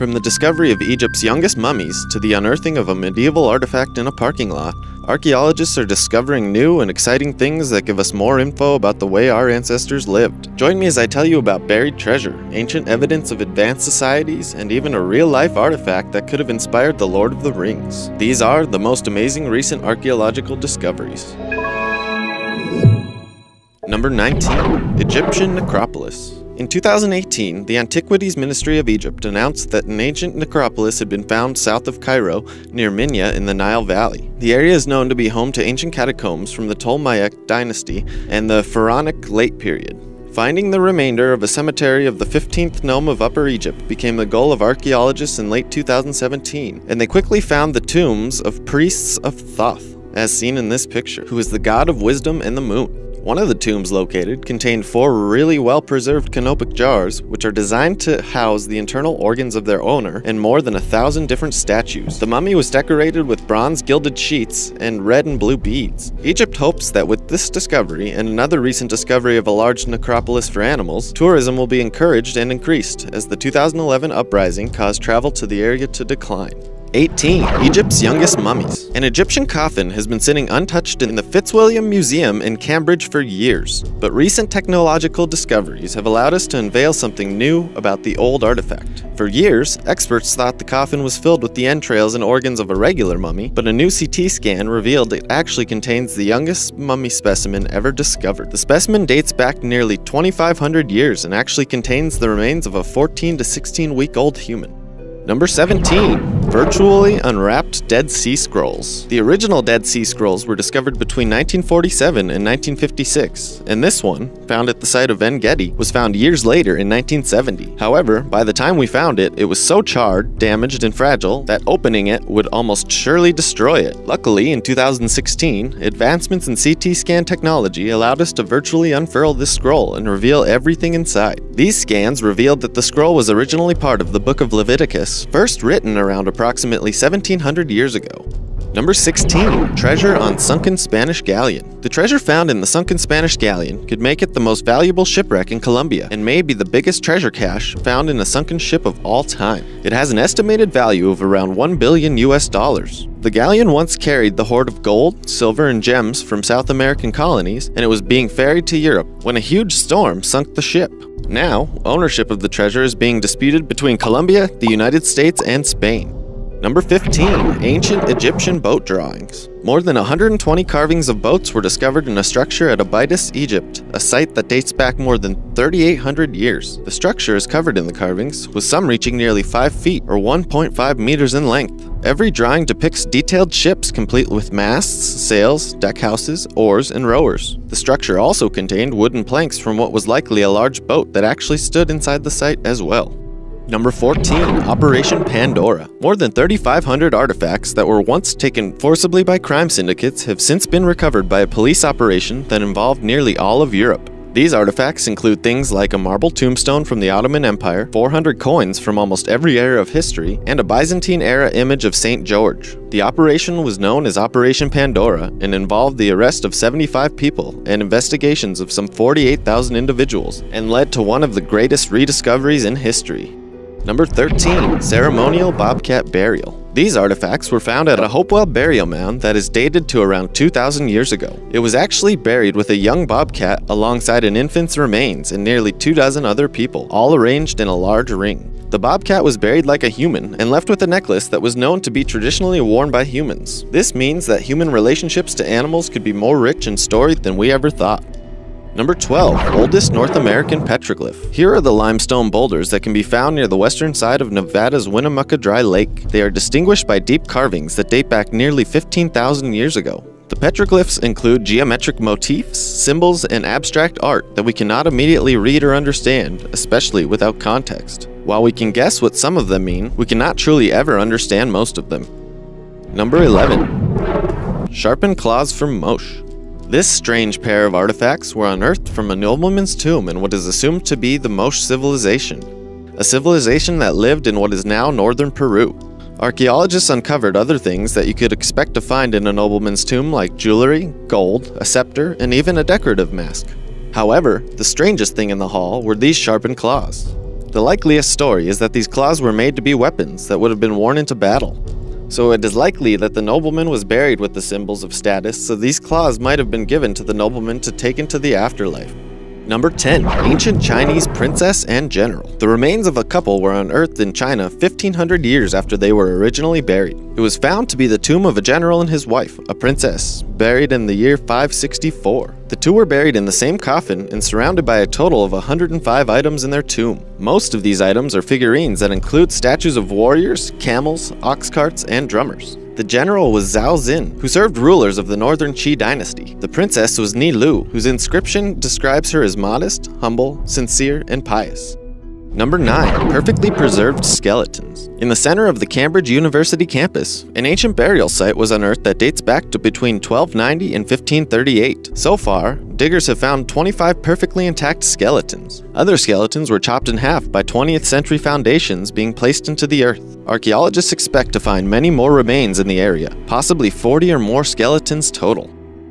From the discovery of Egypt's youngest mummies to the unearthing of a medieval artifact in a parking lot, archaeologists are discovering new and exciting things that give us more info about the way our ancestors lived. Join me as I tell you about buried treasure, ancient evidence of advanced societies, and even a real life artifact that could have inspired the Lord of the Rings. These are the most amazing recent archaeological discoveries. Number 19 Egyptian Necropolis. In 2018, the Antiquities Ministry of Egypt announced that an ancient necropolis had been found south of Cairo, near Minya in the Nile Valley. The area is known to be home to ancient catacombs from the Ptolemaic dynasty and the Pharaonic Late Period. Finding the remainder of a cemetery of the 15th nome of Upper Egypt became the goal of archaeologists in late 2017, and they quickly found the tombs of priests of Thoth, as seen in this picture, who is the god of wisdom and the moon. One of the tombs located contained four really well preserved canopic jars, which are designed to house the internal organs of their owner and more than a thousand different statues. The mummy was decorated with bronze gilded sheets and red and blue beads. Egypt hopes that with this discovery and another recent discovery of a large necropolis for animals, tourism will be encouraged and increased as the 2011 uprising caused travel to the area to decline. 18. Egypt's youngest mummies. An Egyptian coffin has been sitting untouched in the Fitzwilliam Museum in Cambridge for years, but recent technological discoveries have allowed us to unveil something new about the old artifact. For years, experts thought the coffin was filled with the entrails and organs of a regular mummy, but a new CT scan revealed it actually contains the youngest mummy specimen ever discovered. The specimen dates back nearly 2,500 years and actually contains the remains of a 14 to 16 week old human. Number 17. Virtually Unwrapped Dead Sea Scrolls. The original Dead Sea Scrolls were discovered between 1947 and 1956, and this one, found at the site of En Gedi, was found years later in 1970. However, by the time we found it, it was so charred, damaged, and fragile that opening it would almost surely destroy it. Luckily, in 2016, advancements in CT scan technology allowed us to virtually unfurl this scroll and reveal everything inside. These scans revealed that the scroll was originally part of the Book of Leviticus, first written around approximately 1700 years ago. Number 16. Treasure on Sunken Spanish Galleon. The treasure found in the sunken Spanish galleon could make it the most valuable shipwreck in Colombia and may be the biggest treasure cache found in a sunken ship of all time. It has an estimated value of around 1 billion US dollars. The galleon once carried the hoard of gold, silver, and gems from South American colonies, and it was being ferried to Europe when a huge storm sunk the ship. Now, ownership of the treasure is being disputed between Colombia, the United States, and Spain. Number 15. Ancient Egyptian Boat Drawings. More than 120 carvings of boats were discovered in a structure at Abydos, Egypt, a site that dates back more than 3,800 years. The structure is covered in the carvings, with some reaching nearly 5 feet or 1.5 meters in length. Every drawing depicts detailed ships complete with masts, sails, deckhouses, oars, and rowers. The structure also contained wooden planks from what was likely a large boat that actually stood inside the site as well. Number 14. Operation Pandora. More than 3,500 artifacts that were once taken forcibly by crime syndicates have since been recovered by a police operation that involved nearly all of Europe. These artifacts include things like a marble tombstone from the Ottoman Empire, 400 coins from almost every era of history, and a Byzantine era image of St. George. The operation was known as Operation Pandora and involved the arrest of 75 people and investigations of some 48,000 individuals, and led to one of the greatest rediscoveries in history. Number 13. Ceremonial Bobcat Burial. These artifacts were found at a Hopewell burial mound that is dated to around 2,000 years ago. It was actually buried with a young bobcat alongside an infant's remains and nearly two dozen other people, all arranged in a large ring. The bobcat was buried like a human and left with a necklace that was known to be traditionally worn by humans. This means that human relationships to animals could be more rich in story than we ever thought. Number 12. Oldest North American Petroglyph. Here are the limestone boulders that can be found near the western side of Nevada's Winnemucca Dry Lake. They are distinguished by deep carvings that date back nearly 15,000 years ago. The petroglyphs include geometric motifs, symbols, and abstract art that we cannot immediately read or understand, especially without context. While we can guess what some of them mean, we cannot truly ever understand most of them. Number 11. Sharpened Claws from Moche. This strange pair of artifacts were unearthed from a nobleman's tomb in what is assumed to be the Moche civilization, a civilization that lived in what is now northern Peru. Archaeologists uncovered other things that you could expect to find in a nobleman's tomb like jewelry, gold, a scepter, and even a decorative mask. However, the strangest thing in the hall were these sharpened claws. The likeliest story is that these claws were made to be weapons that would have been worn into battle. So it is likely that the nobleman was buried with the symbols of status, so these claws might have been given to the nobleman to take into the afterlife. Number 10. Ancient Chinese Princess and General. The remains of a couple were unearthed in China 1500 years after they were originally buried. It was found to be the tomb of a general and his wife, a princess, buried in the year 564. The two were buried in the same coffin and surrounded by a total of 105 items in their tomb. Most of these items are figurines that include statues of warriors, camels, ox carts, and drummers. The general was Zhao Xin, who served rulers of the northern Qi dynasty. The princess was Ni Lu, whose inscription describes her as modest, humble, sincere, and pious. Number 9. Perfectly preserved skeletons. In the center of the Cambridge University campus, an ancient burial site was unearthed that dates back to between 1290 and 1538. So far, diggers have found 25 perfectly intact skeletons. Other skeletons were chopped in half by 20th century foundations being placed into the earth. Archaeologists expect to find many more remains in the area, possibly 40 or more skeletons total.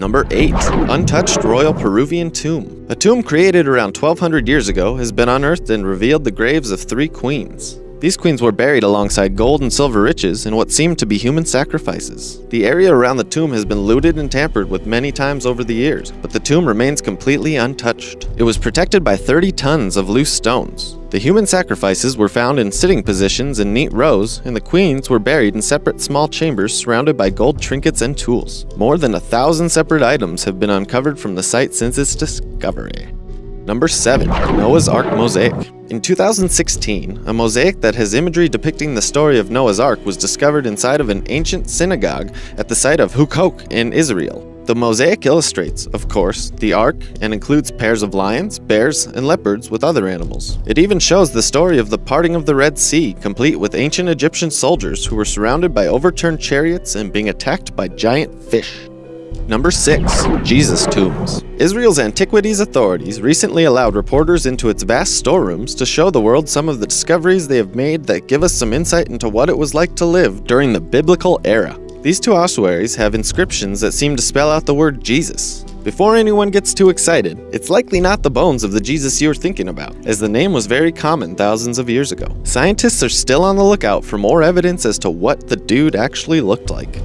Number 8. Untouched Royal Peruvian Tomb. A tomb created around 1200 years ago has been unearthed and revealed the graves of three queens. These queens were buried alongside gold and silver riches in what seemed to be human sacrifices. The area around the tomb has been looted and tampered with many times over the years, but the tomb remains completely untouched. It was protected by 30 tons of loose stones. The human sacrifices were found in sitting positions in neat rows, and the queens were buried in separate small chambers surrounded by gold trinkets and tools. More than a thousand separate items have been uncovered from the site since its discovery. Number 7. Noah's Ark Mosaic. In 2016, a mosaic that has imagery depicting the story of Noah's Ark was discovered inside of an ancient synagogue at the site of Huqoq in Israel. The mosaic illustrates, of course, the ark and includes pairs of lions, bears, and leopards with other animals. It even shows the story of the parting of the Red Sea, complete with ancient Egyptian soldiers who were surrounded by overturned chariots and being attacked by giant fish. Number 6. Jesus Tombs. Israel's Antiquities Authorities recently allowed reporters into its vast storerooms to show the world some of the discoveries they have made that give us some insight into what it was like to live during the biblical era. These two ossuaries have inscriptions that seem to spell out the word Jesus. Before anyone gets too excited, it's likely not the bones of the Jesus you're thinking about, as the name was very common thousands of years ago. Scientists are still on the lookout for more evidence as to what the dude actually looked like.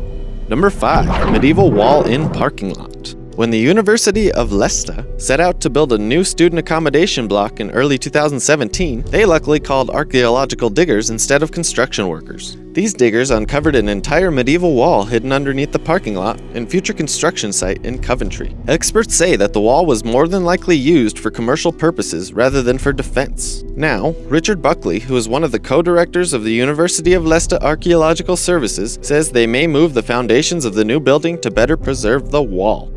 Number 5. Medieval Wall in Parking Lot. When the University of Leicester set out to build a new student accommodation block in early 2017, they luckily called archaeological diggers instead of construction workers. These diggers uncovered an entire medieval wall hidden underneath the parking lot and future construction site in Coventry. Experts say that the wall was more than likely used for commercial purposes rather than for defense. Now, Richard Buckley, who is one of the co-directors of the University of Leicester Archaeological Services, says they may move the foundations of the new building to better preserve the wall.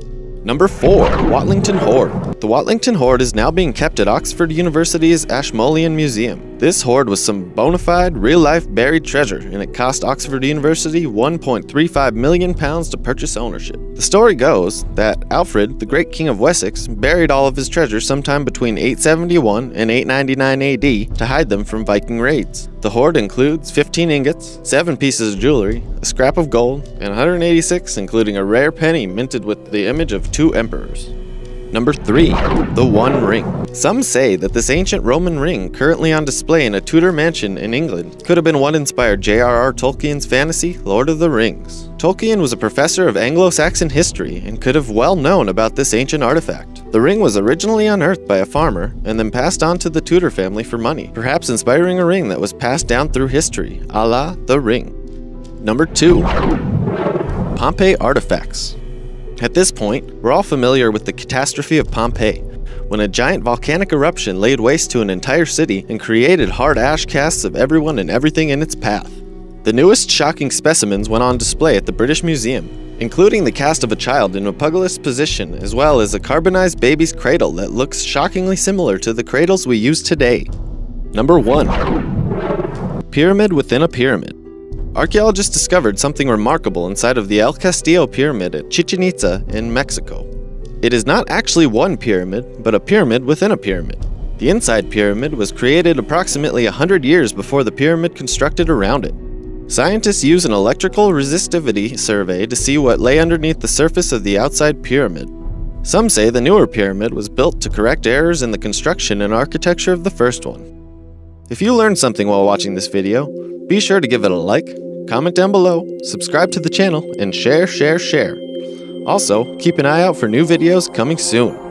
Number 4. Watlington Hoard. The Watlington Hoard is now being kept at Oxford University's Ashmolean Museum. This hoard was some bona fide, real life buried treasure, and it cost Oxford University £1.35 million to purchase ownership. The story goes that Alfred, the great king of Wessex, buried all of his treasure sometime between 871 and 899 AD to hide them from Viking raids. The hoard includes 15 ingots, 7 pieces of jewelry, a scrap of gold, and 186, including a rare penny minted with the image of two emperors. Number 3. The One Ring. Some say that this ancient Roman ring, currently on display in a Tudor mansion in England, could have been what inspired J.R.R. Tolkien's fantasy, Lord of the Rings. Tolkien was a professor of Anglo Saxon history and could have well known about this ancient artifact. The ring was originally unearthed by a farmer and then passed on to the Tudor family for money, perhaps inspiring a ring that was passed down through history, a la the ring. Number 2. Pompeii Artifacts. At this point, we're all familiar with the catastrophe of Pompeii, when a giant volcanic eruption laid waste to an entire city and created hard ash casts of everyone and everything in its path. The newest shocking specimens went on display at the British Museum, including the cast of a child in a pugilist position, as well as a carbonized baby's cradle that looks shockingly similar to the cradles we use today. Number 1 Pyramid within a pyramid. Archaeologists discovered something remarkable inside of the El Castillo pyramid at Chichen Itza in Mexico. It is not actually one pyramid, but a pyramid within a pyramid. The inside pyramid was created approximately 100 years before the pyramid constructed around it. Scientists use an electrical resistivity survey to see what lay underneath the surface of the outside pyramid. Some say the newer pyramid was built to correct errors in the construction and architecture of the first one. If you learned something while watching this video, be sure to give it a like, comment down below, subscribe to the channel, and share, share, share. Also, keep an eye out for new videos coming soon.